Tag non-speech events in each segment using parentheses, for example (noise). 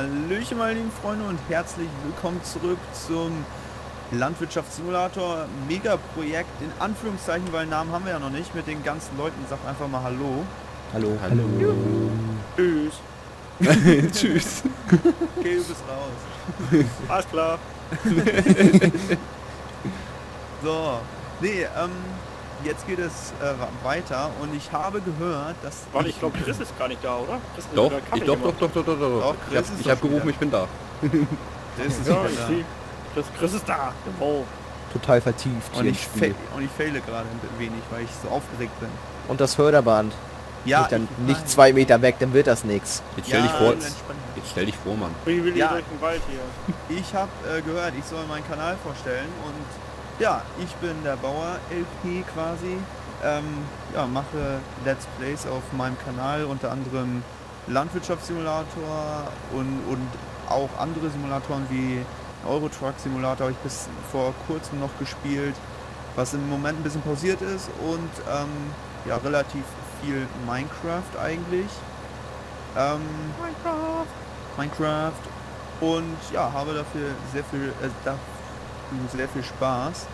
Hallöchen meine lieben Freunde und herzlich willkommen zurück zum Landwirtschaftssimulator Megaprojekt in Anführungszeichen, weil Namen haben wir ja noch nicht mit den ganzen Leuten. Sagt einfach mal Hallo. Hallo. Hallo. Tschüss. (laughs) Tschüss. Okay, du bist raus. Alles klar. (laughs) So, nee, ähm, jetzt geht es äh, weiter und ich habe gehört, dass... Warte, ich glaube, Chris ist gar nicht da, oder? Chris Doch, ich, doch, doch, doch, doch, doch, doch. Doch, Ich hab, Chris ich doch hab gerufen, wieder. ich bin da. (laughs) Der ist Ja, ich da. Chris, Chris ist da. Genau. total vertieft Und ich, und ich faile gerade ein wenig, weil ich so aufgeregt bin. Und das Förderband. Ja, nicht, dann, ich nicht zwei Meter weg, dann wird das nichts. Jetzt stell dich Ja, vor, entspannt. jetzt stell dich vor, Mann. Wie will ich Ja. durch den Wald hier? Ich habe äh, gehört, ich soll meinen Kanal vorstellen und ja, ich bin der Bauer LP quasi. Ähm, ja, mache Let's Plays auf meinem Kanal, unter anderem Landwirtschaftssimulator und, und auch andere Simulatoren wie Euro Truck Simulator habe ich bis vor kurzem noch gespielt, was im Moment ein bisschen pausiert ist und ähm, ja, relativ viel Minecraft eigentlich. Ähm, Minecraft. Minecraft und ja, habe dafür sehr viel, äh, sehr viel Spaß.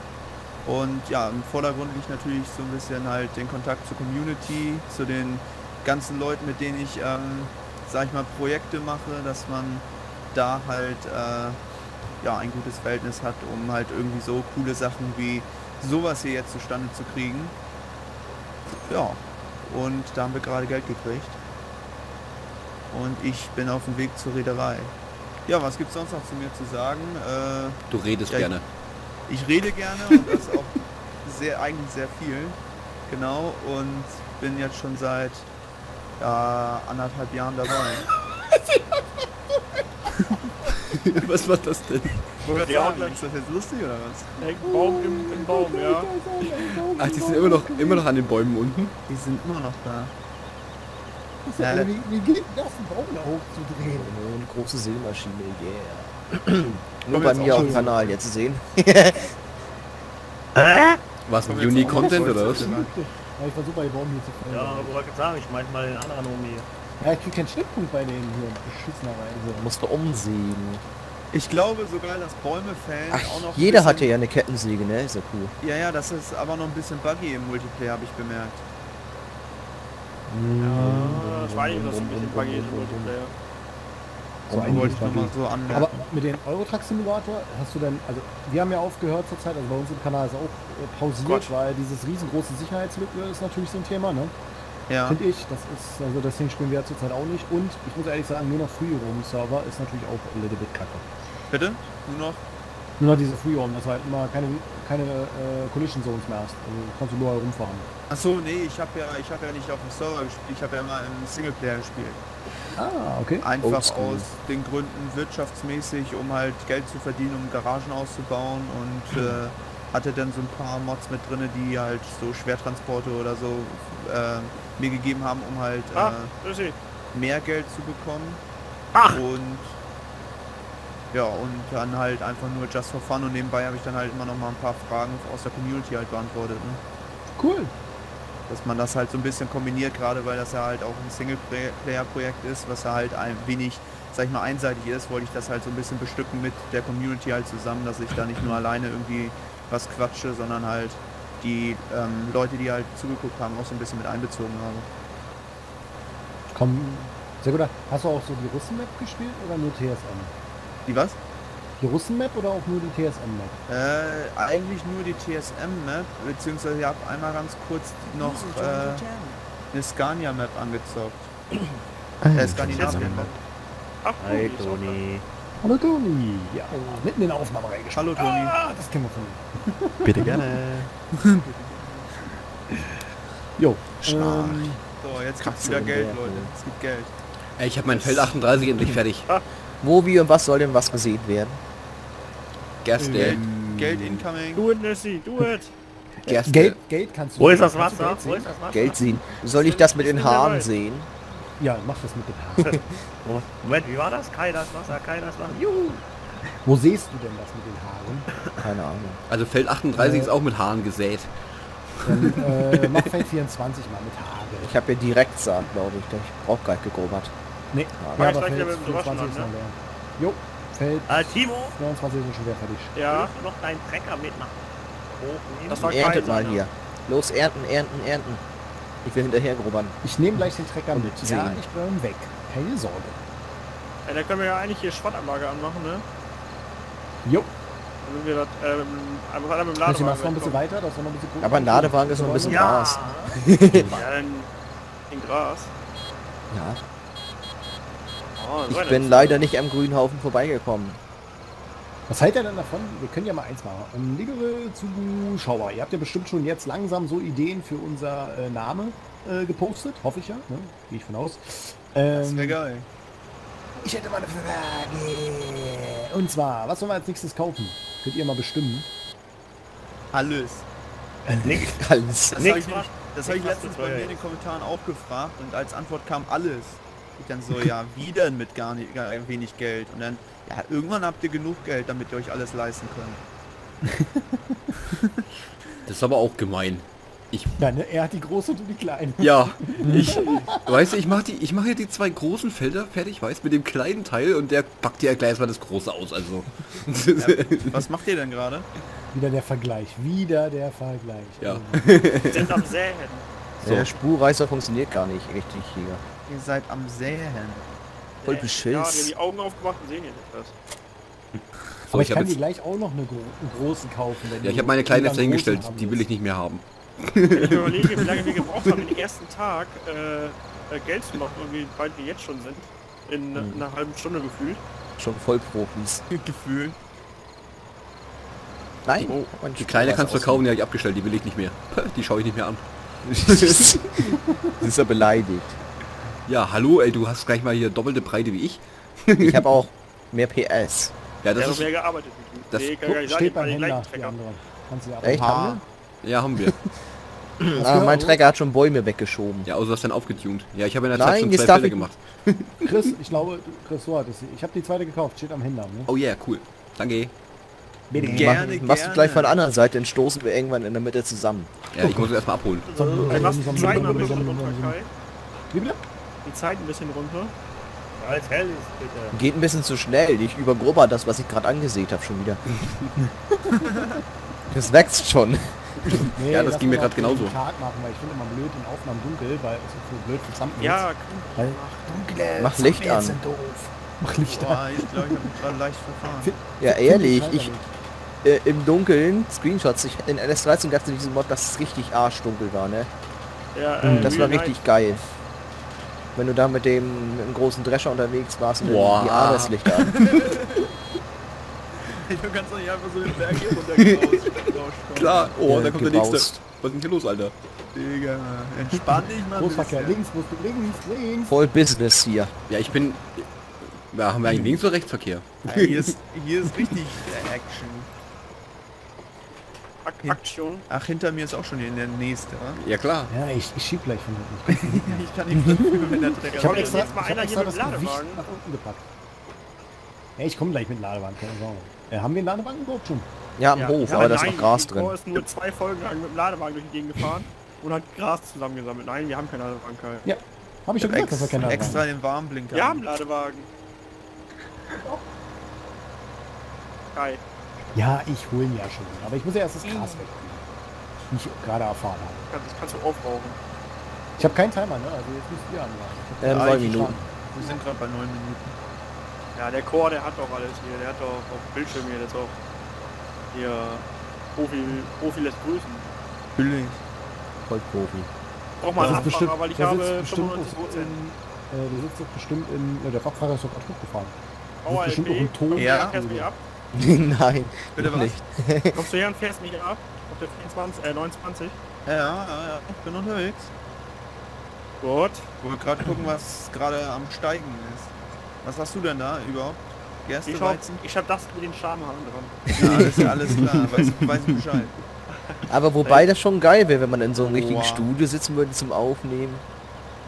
Und ja, im Vordergrund liegt natürlich so ein bisschen halt den Kontakt zur Community, zu den ganzen Leuten, mit denen ich, ähm, sag ich mal, Projekte mache, dass man da halt äh, ja, ein gutes Verhältnis hat, um halt irgendwie so coole Sachen wie sowas hier jetzt zustande zu kriegen. Ja, und da haben wir gerade Geld gekriegt. Und ich bin auf dem Weg zur Reederei. Ja, was gibt's sonst noch zu mir zu sagen? Äh, Du redest Ja, gerne. Ich rede gerne und das auch sehr, eigentlich sehr viel. Genau, und bin jetzt schon seit ja, anderthalb Jahren dabei. (laughs) Was war das denn? Wollte Ja, sagen, ist das jetzt lustig oder was? Ein Baum im, im Baum, ja. Ach, die sind immer noch, immer noch an den Bäumen unten. Die sind immer noch da. Ja, Ja, wie, wie geht das, einen Baum da hochzudrehen? Eine große Seemaschine, yeah. Nur bei mir auf dem. Kanal jetzt zu sehen. Was, ein Komm jetzt Unique auch noch Content voll oder was? Ja, ich versuche bei den Baum hier zu fallen. Ja, aber wollte gerade sagen, ich meinte mal den anderen um hier. Ja, ich krieg keinen Schnittpunkt bei denen hier, beschissenerweise. Musst du umsägen. Ich glaube sogar, dass Bäume fällen Ach, auch noch jeder hatte ja eine Kettensäge, ne? Ist ja cool. Ja, ja, das ist aber noch ein bisschen buggy im Multiplayer, habe ich bemerkt. Ja, das war eben das ein bisschen buggy im Multiplayer. So wollte eigentlich ich nur mal so anmerken. Aber mit dem Eurotruck Simulator hast du denn, also wir haben ja aufgehört zurzeit, also bei uns im Kanal ist auch äh, pausiert, Gott. weil dieses riesengroße Sicherheitslücke ist natürlich so ein Thema, ne? ja. Finde ich, das ist, also deswegen spielen wir ja zurzeit auch nicht und ich muss ehrlich sagen, nur noch Free Roam Server ist natürlich auch a little bit kacke. Bitte? Nur noch? Nur noch diese Free Roam, dass du halt immer keine, keine äh, Collision Zones mehr hast, also kannst du nur herumfahren. Achso, nee, ich habe ja, ich habe ja nicht auf dem Server gespielt, ich habe ja immer im Singleplayer gespielt. Ah, okay. Einfach Oldschool. aus den Gründen wirtschaftsmäßig, um halt Geld zu verdienen, um Garagen auszubauen und äh, hatte dann so ein paar Mods mit drinne, die halt so Schwertransporte oder so äh, mir gegeben haben, um halt Ah, äh, Sie. mehr Geld zu bekommen. Ach. Und ja, und dann halt einfach nur just for fun und nebenbei habe ich dann halt immer noch mal ein paar Fragen aus der Community halt beantwortet. Ne? Cool. dass man das halt so ein bisschen kombiniert, gerade weil das ja halt auch ein Singleplayer-Projekt ist, was ja halt ein wenig, sag ich mal, einseitig ist, wollte ich das halt so ein bisschen bestücken mit der Community halt zusammen, dass ich da nicht nur alleine irgendwie was quatsche, sondern halt die ähm, Leute, die halt zugeguckt haben, auch so ein bisschen mit einbezogen habe. Komm, sehr gut. Hast du auch so die Russen-Map gespielt oder nur TSM? Die was? Die Russen-Map oder auch nur die TSM-Map? Äh, eigentlich nur die TSM-Map, beziehungsweise ich habe einmal ganz kurz noch äh, eine Scania-Map angezockt. Äh, Skandinavien-Map. Ach, Hi, Toni. Hallo Toni. Ja, mitten in der Aufnahme reingeschaut. Hallo Toni. Ah, das kennen wir von. (laughs) Bitte gerne. (laughs) Jo. Ähm, So, jetzt gibt's wieder Geld, Leute. Es gibt Geld. Ey, ich habe mein Feld 38 endlich fertig. Wo, wie und was soll denn was gesehen werden? Gerste. Geld, Geld incoming. Do it, Nessie, do it. Gerste. Geld, Geld kannst du. Wo ist das du Wasser? Geld Wo sehen? ist das Wasser? Geld sehen. Soll ich das mit den Haaren sehen? Ja, mach das mit den Haaren. (laughs) Moment, wie war das? Kai das Wasser, Kai das Wasser. Juhu. Wo siehst du denn das mit den Haaren? Keine Ahnung. Also Feld 38 ist auch mit Haaren gesät. Dann äh, mach Feld 24 mal mit Haare. Ich habe ja direkt Saat, glaube ich. Ich brauche gar nicht gegrubbert. Nee, Ja, ja, ich aber Feld wieder mit dem 24 Waschen ist an, noch leer. Jo, Feld Äh, Timo, 29 ist schon wieder fertig. ja, noch deinen Trecker mit nach hoch nehmen. Das war Erntet kein mal hier. Los, ernten, ernten, ernten. Ich will hinterher grubbern. Ich nehme gleich den Trecker mit. Ja, sehen. ich bin weg. Keine Sorge. Ja, da können wir ja eigentlich hier Schrottanlage anmachen, ne? Jo, Dann wir das, ähm, einfach mit dem Ladewagen machst du noch ein bisschen weiter? Das ist noch ein bisschen gut. Aber ein Ladewagen ist noch ein bisschen Ja, Gras. (laughs) ja, dann in Gras. Ja. Oh, Ich bin leider nicht am grünen Haufen vorbeigekommen. Was haltet ihr denn davon? Wir können ja mal eins machen. Ähm, liebe Zuschauer, ihr habt ja bestimmt schon jetzt langsam so Ideen für unser äh, Name äh, gepostet. Hoffe ich ja. Ne? Gehe ich von aus. Das Ähm, wäre geil. ich hätte mal eine Frage. Und zwar, was sollen wir als nächstes kaufen? Könnt ihr mal bestimmen. Alles. Nix. Alles. Das habe ich, das hab ich letztens bei mir in den Kommentaren auch gefragt und als Antwort kam alles. Ich dann so, ja, wie denn mit gar, nicht, gar wenig Geld? Und dann, ja, irgendwann habt ihr genug Geld, damit ihr euch alles leisten könnt. Das ist aber auch gemein. Ja, ne? Er hat die große und du die kleine. Ja, (laughs) ich, weißt du, ich mache die, ich mache hier die zwei großen Felder fertig, weißt mit dem kleinen Teil und der packt ja gleich mal das große aus, also. Was macht ihr denn gerade? Wieder der Vergleich. Wieder der Vergleich. Ja. Wir sind am Säen. Der Spurreißer funktioniert gar nicht richtig hier. Ihr seid am Säen. Voll Ja, beschiss. die haben die Augen aufgemacht und sehen hier nicht was. So, Aber ich ich habe kann dir jetzt, gleich auch noch eine gro einen großen kaufen. Wenn ja, ich habe meine kleinen lieber jetzt hingestellt, die will ich nicht mehr haben. Wenn ich (laughs) überlege, wie lange wir gebraucht haben, den ersten Tag äh, äh, Geld zu machen und wie weit wir jetzt schon sind. In Mhm. einer halben Stunde gefühlt. Schon voll Profis. (laughs) Gefühl. Nein. Oh, Die kleine kannst du kaufen, die habe ich abgestellt, die will ich nicht mehr. (laughs) Die schaue ich nicht mehr an. Sie ist ja beleidigt. Ja, hallo, ey, du hast gleich mal hier doppelte Breite wie ich. Ich habe auch mehr PS. Ja, das ist, mehr gearbeitet das- nee, kann Guck, steht ich beim Händler, die Echt? Ha. Haben ja, haben wir. (laughs) wir? Ah, mein Trecker hat schon Bäume weggeschoben. Ja, außer das dann aufgetunt. Ja, ich habe in der Zeit Nein, schon zwei ich- gemacht. (laughs) Chris, ich glaube, Chris, so hat es. Ich habe die zweite gekauft, steht am Händler. Ne? Oh yeah, cool. Danke. Bitte. Gerne, Mach, machst du gleich von der anderen Seite, dann stoßen wir irgendwann in der Mitte zusammen. Ja, ich muss es erstmal abholen. Machst du die Zeit ein bisschen runter, runter. Als hell ist bitte. Geht ein bisschen zu schnell. Ich übergrubber das, was ich gerade angesehen habe, schon wieder. (laughs) das wächst schon. Nee, Ja, das ging mir den genauso. Tag machen, weil ich finde immer blöd in Aufnahmen dunkel, weil es ist so blöd für Thumbnails. Ja, Weil dunkle Mach Licht Thumbnails an. Mach Licht an. Boah, ich glaube, ich habe mich gerade leicht verfahren. Ja, ehrlich, ich äh, im Dunkeln, Screenshots, ich, in LS13 gab es diesen Mod, dass es richtig arschdunkel war, ne? ja äh, Das war richtig geil. Wenn du da mit dem, mit dem großen Drescher unterwegs warst und Boah. die Arbeitslichter an. Du kannst doch nicht einfach so den Berg hier runtergerauscht Klar, oh, Äh, da kommt der gebaust. nächste. Was ist denn hier los, Alter? Digga, entspann dich mal. Großverkehr, bisschen. links, musst du links, links. Voll Business hier. Ja, ich bin... Ja, haben wir eigentlich Links- oder Rechtsverkehr? Ja, hier, ist, hier ist richtig Action. Ak Aktion. Ach, hinter mir ist auch schon der nächste, wa? Ja, klar. Ja, ich, ich schieb gleich von hinten. (laughs) Ich kann nicht dafür, wenn der Trecker Ich habe extra, jetzt mal ich hab einer extra hier das mit Gewicht Ladewagen? nach unten gepackt. Ja, ich komme gleich mit Ladewagen, keine Sorge. Äh, haben wir einen Ladewagen überhaupt schon? Ja, am Ja, Hof, ja, aber da ist nein, noch Gras drin. ist nur zwei Folgen lang mit dem Ladewagen durch die Gegend gefahren und hat Gras zusammengesammelt. Nein, wir haben keinen Ladewagen, Kai. Ja. Habe ich schon gesagt, dass wir keinen Ladewagen extra den Warnblinker. Wir haben einen Ladewagen. Kai. Ja, ich hole ihn ja schon. Aber ich muss ja erst das Gras wegkriegen. Wie ich gerade erfahren habe. Kannst, das kannst du aufrauchen. Ich habe keinen Timer, ne? Also jetzt müsst ihr hab Ähm, neun. Minuten. Wir sind gerade bei 9 Minuten. Ja, der Chor, der hat doch alles hier. Der hat doch auf dem Bildschirm hier jetzt auch hier Profi, Profi lässt grüßen. Natürlich. Voll Profi. Brauch mal Das einen ist bestimmt, Abfahrer, weil ich der habe sitzt bestimmt 95 auch in, äh, der sitzt doch bestimmt in, ja, der Fachfahrer ist doch gerade hochgefahren. Ist bestimmt auch ein Ton. Ja. Ab. (laughs) Nein, Bitte was? nicht. Kommst du her und fährst mich ab? Auf der 24, äh 29. Ja, ja, ja, ich bin unterwegs. Gut. Ich wollte gerade gucken, was gerade am Steigen ist. Was hast du denn da überhaupt? Gerste, Ich hab, Weizen? ich hab das mit den Schamhaaren dran. Ja, alles, alles klar, weiß, weiß ich Bescheid. Aber wobei das schon geil wäre, wenn man in so einem richtigen Wow. Studio sitzen würde zum Aufnehmen.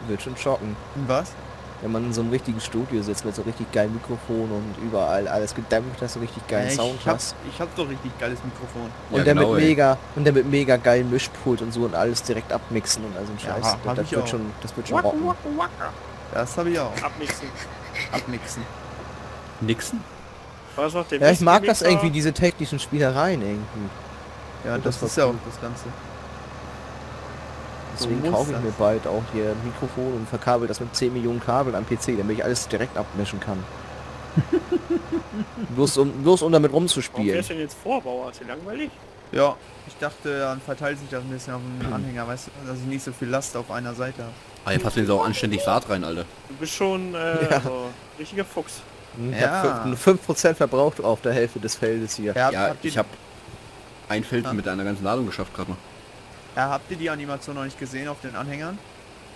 Wird schon schocken. Was? Wenn man in so einem richtigen Studio sitzt mit so richtig geilen Mikrofon und überall alles gedämpft, dass du richtig geilen Ja, Sound ich hab, hast. ich hab doch richtig geiles Mikrofon. Und Ja, der genau, mit ey. mega und der mit mega geilen Mischpult und so und alles direkt abmixen und all so ein Ja, Scheiß. hab das, das ich wird auch. schon, das wird schon Wacka, rocken. wacka, wacka. Das habe ich auch. Abmixen. Abmixen. Nixon? War das noch Ja, ich mag das irgendwie, diese technischen Spielereien irgendwie. Ja, das, das ist ja auch das Ganze. Deswegen kaufe ich das. mir bald auch hier ein Mikrofon und verkabel das mit 10 Millionen Kabeln am PC, damit ich alles direkt abmischen kann. (laughs) bloß, um, bloß um damit Warum rumzuspielen. fährst du denn jetzt Vorbauer? Ist dir langweilig? Ja, ich dachte, dann verteilt sich das ein bisschen auf Hm. den Anhänger, weißt du, dass ich nicht so viel Last auf einer Seite habe. Ah, hier passt jetzt auch anständig Saat rein, Alter. Du bist schon äh, (laughs) Ja. also, richtiger Fuchs. Ich Ja. hab fünf- 5% verbraucht auf der Hälfte des Feldes hier. Ja, Ja, ich habe ein Feld Ja. mit einer ganzen Ladung geschafft gerade noch. Ja, habt ihr die Animation noch nicht gesehen auf den Anhängern?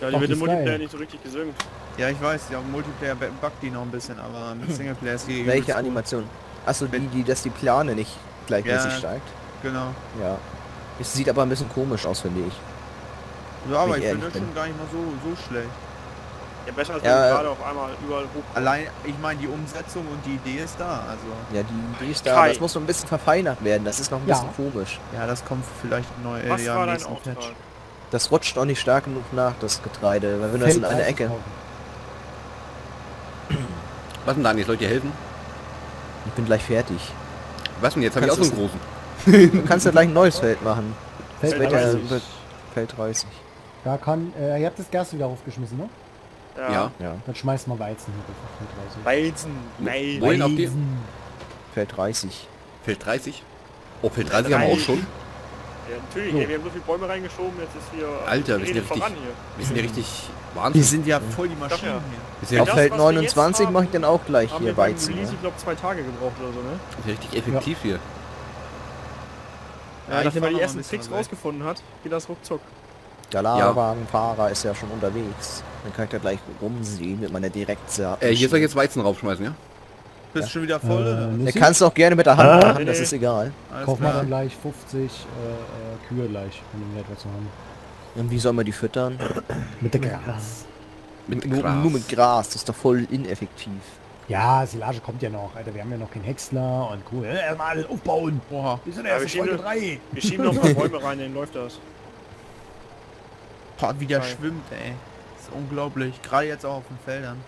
Ja, die Ach, wird im Multiplayer geil. nicht so richtig gesynkt. Ja, ich weiß, ja, im Multiplayer bu- buggt die noch ein bisschen, aber mit Singleplayer ist die Welche. Animation? Achso, die, die, dass die Plane nicht gleichmäßig Ja. steigt. Genau. Ja. Es sieht aber ein bisschen komisch aus, finde ich. Ja, aber ich ich finde das schon gar nicht mal so, so schlecht. Ja, besser als Ja, wenn du äh, gerade auf einmal überall hoch. Allein, ich meine, die Umsetzung und die Idee ist da, also Ja, die Idee ist da, aber es muss noch ein bisschen verfeinert werden. Das ist noch ein Ja. bisschen komisch. ja, das kommt vielleicht neu äh, Was ja, war dein? Patch. Das rutscht auch nicht stark genug nach, das Getreide. Weil wenn du das in Feld eine Ecke... (clears throat) Was denn, Daniel? Soll ich dir helfen? Ich bin gleich fertig. Was denn? Jetzt habe ich auch so einen großen. (laughs) Du kannst ja gleich ein neues Feld machen. Feld Das ja 30. wird Feld 30. Da kann, äh, ihr habt das Gerste wieder aufgeschmissen, ne? Ja. Ja. Ja, Dann schmeißt mal Weizen hier auf Feld 30. Weizen. Nein. Wohin ihr? Weizen. Feld 30. Feld 30? Oh, Feld 30 haben wir auch schon. Ja, natürlich. So. Ey, wir haben so viele Bäume reingeschoben, jetzt ist hier... Alter, wir sind ja voran richtig- hier. Wir sind ja richtig Die Wahnsinn. sind ja voll die Maschinen ja. hier. Wir sind ja Auf das, Feld wir jetzt 29 haben, mache ich dann auch gleich Haben hier wir Weizen. Release, Ne? ich glaube, zwei Tage gebraucht oder so, ne? wir sind richtig effektiv hier. Ja, ich nachdem man die ersten Tricks rausgefunden hat, geht das ruckzuck. Der Ladewagenfahrer ist ja schon unterwegs. Dann kann ich da gleich rumsehen mit meiner Direktsaat. Äh, hier soll ich jetzt Weizen raufschmeißen, ja? Bist Ja. schon wieder voll, oder? Äh, Der Nussi, kannst du auch gerne mit der Hand Ah. machen, das Nee, ist nee. egal. Kauf mal dann gleich 50 äh, äh, Kühe gleich, wenn wir etwas haben. Und wie soll man die füttern? Mit der Gras. Mit Nur, Gras. nur mit Gras, das ist doch voll ineffektiv. Ja, Silage kommt ja noch, Alter. Wir haben ja noch keinen Häcksler und cool. Äh, erstmal alles aufbauen. Boah. Wir sind Ja, erst in Folge nur- 3. Wir schieben noch ein paar (laughs) Bäume rein, dann läuft das. Boah, wie der Geil. schwimmt, ey. Das ist unglaublich. Gerade jetzt auch auf den Feldern.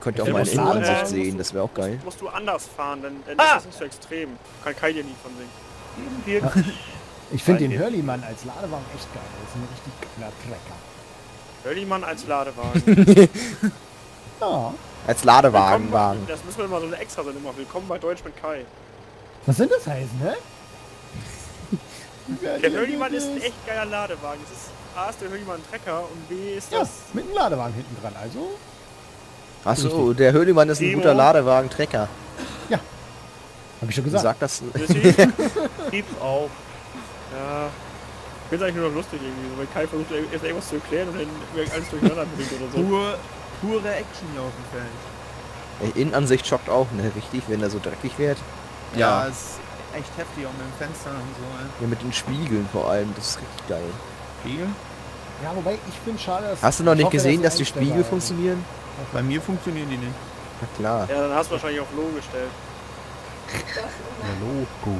Könnt ihr auch mal in muss Innenansicht sehen, das wäre auch geil. Musst du anders fahren, dann, dann Ah! ist das nicht so extrem. Kann Kai dir nie von singen. Ich finde den. Hurleymann als Ladewagen echt geil. Das ist ein richtig geiler Trecker. Hörlimann als Ladewagen. (laughs) Ja. Als Ladewagen bei-. Das müssen wir mal so eine extra Sendung machen. Willkommen bei Deutsch mit Kai. Was sind das heißen, ne? (laughs) Der Hörlimann ist ein echt geiler Ladewagen. Es ist A ist der Hörlimann ein Trecker und B ist Ja, das... mit einem Ladewagen hinten dran. Also, Achso, der Höhlemann ist ein guter Ladewagen-Trecker. habe ich schon gesagt. Sag das. Deswegen (laughs) auf. Ja. Ich finde eigentlich nur noch lustig irgendwie, so, weil Kai versucht erst irgendwas zu erklären und dann alles durcheinander bringt oder so. Pur, pure Action hier auf dem Feld. Innenansicht schockt auch, ne? Richtig, wenn er so dreckig wird. Ja. ist echt heftig, auch mit den Fenstern und so, ey. Ja, mit den Spiegeln vor allem, das ist richtig geil. Spiegel? Ja, wobei ich finde schade, dass... Hast du noch ich nicht hoffe, gesehen, dass dass die Spiegel funktionieren? Bei mir funktionieren die nicht. Na klar. Ja, dann hast du wahrscheinlich auf Low gestellt. Logo.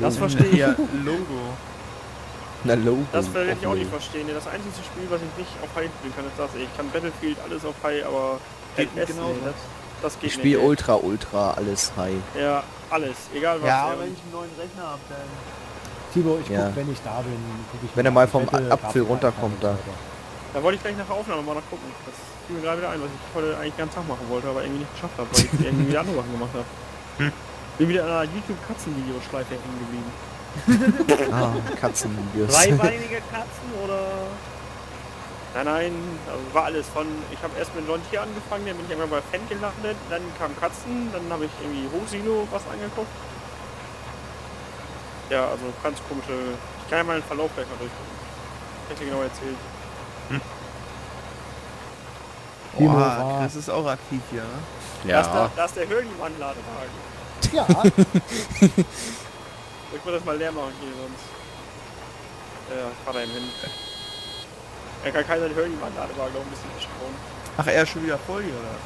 Das verstehe ich. Ja, Logo. Na Logo. Das werde ich auch nicht verstehen. Das einzige Spiel, was ich nicht auf High spielen kann, ist das. Ich kann Battlefield alles auf High, aber Geht LS, genauso. nee, das, das geht Ich spiele nicht. ey. Ultra, Ultra, alles high. Ja, alles. Egal was. Ja, wenn ich einen neuen Rechner habe, dann... Timo, ich Ja. guck, wenn ich da bin, guck ich Wenn er mal vom Wette, Apfel runterkommt, da. Da wollte ich gleich nach der Aufnahme mal nachgucken. Das fiel mir gerade wieder ein, was ich heute eigentlich ganzen Tag machen wollte, aber irgendwie nicht geschafft habe, weil ich irgendwie wieder andere Sachen gemacht habe. Bin wieder an einer YouTube-Katzenvideo-Schleife hängen geblieben. (laughs) Ah, Katzenvideos. Dreibeinige Katzen oder? Nein, nein, also war alles von, ich habe erst mit John Tier angefangen, dann bin ich irgendwann bei Fan gelandet, dann kam Katzen, dann habe ich irgendwie Hochsilo was angeguckt. Ja, also ganz komische, ich kann ja mal den Verlauf gleich mal durchgucken. Kann ich genau erzählen. Timo Boah, war- Chris ist auch aktiv hier, ne? Da, ist der, Ja. da ist der Hörlimann-Ladewagen. Ja, (laughs) Ich muss das mal leer machen hier, sonst... Ja, fahr da eben hin. Er kann keiner den Hörlimann-Ladewagen noch ein bisschen beschrauben. Ach, er ist schon wieder voll hier, oder?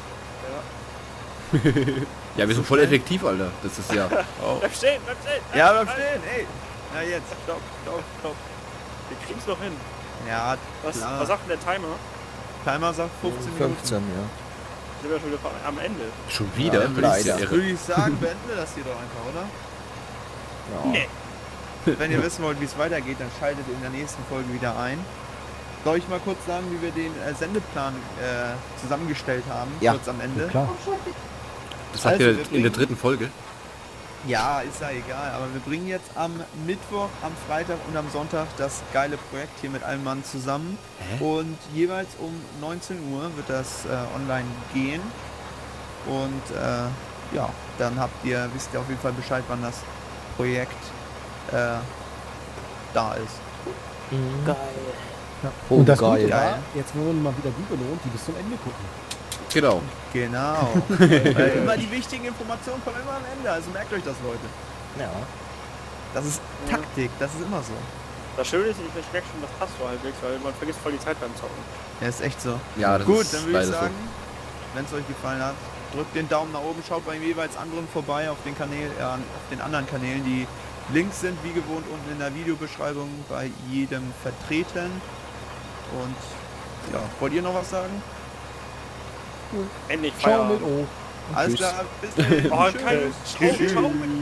Ja. (laughs) Ja, wir sind voll effektiv, Alter. Das ist ja... Oh. (laughs) Bleib stehen, bleib stehen! Ja, bleib stehen, ey! Na jetzt, stopp, stopp, stopp. Wir kriegen's noch hin. Ja, Was, klar. was sagt denn der Timer? Timer sagt 15 Minuten. 15, ja. Sind wir schon wieder am Ende. Schon wieder? Ja, leider. ja. Würde ich sagen, beenden wir das hier doch einfach, oder? ja. Nee. Wenn ihr wissen wollt, wie es weitergeht, dann schaltet in der nächsten Folge wieder ein. Soll ich mal kurz sagen, wie wir den äh, Sendeplan äh, zusammengestellt haben? Ja. Kurz am Ende. Klar. Das sagt Also, ihr wir in der dritten Folge. Ja, ist ja egal, aber wir bringen jetzt am Mittwoch, am Freitag und am Sonntag das geile Projekt hier mit allem Mann zusammen. Hä? Und jeweils um 19 Uhr wird das äh, online gehen. Und äh, ja, dann habt ihr, wisst ihr auf jeden Fall Bescheid, wann das Projekt äh, da ist. Mhm. Ja. Oh, Und das geil. Gute war, Geil. jetzt wurden mal wieder die belohnt, die bis zum Ende gucken. Genau. Genau. (laughs) Weil immer die wichtigen Informationen kommen immer am Ende, also merkt euch das, Leute. Ja. Das ist Taktik, das ist immer so. Das Schöne ist, ich merke schon, das passt so halbwegs, weil man vergisst voll die Zeit beim Zocken. Ja, ist echt so. Ja, das Gut, ist dann würde ich sagen, wenn es euch gefallen hat, drückt den Daumen nach oben, schaut beim jeweils anderen vorbei auf den Kanälen, äh, auf den anderen Kanälen. Die Links sind wie gewohnt unten in der Videobeschreibung bei jedem vertreten. Und ja, wollt ihr noch was sagen? Endlich Ciao mit. O. Alles Tschüss. klar, bis dann. (laughs) Oh, Tschüss. kein mit